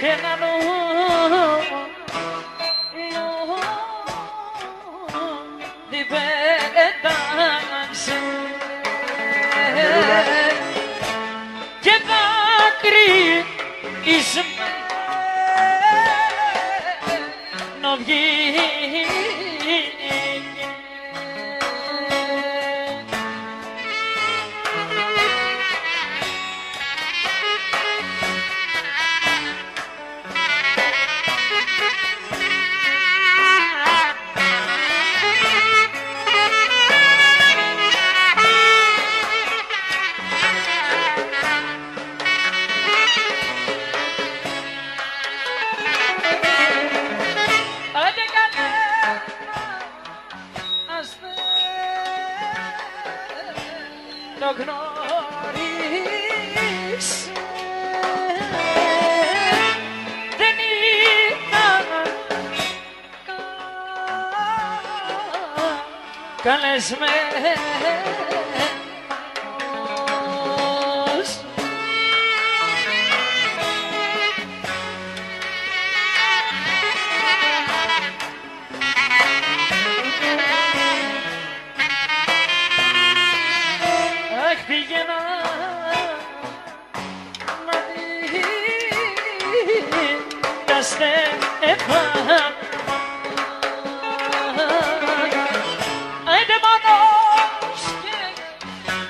Αχ, ένα λόγο, λόγο, την πέταξε. Και δάκρυ εισμένο βγήκε. Άντε γνώρισε δεν ήταν καλεσμένος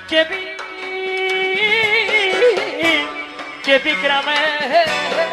και πι- και πικραμένος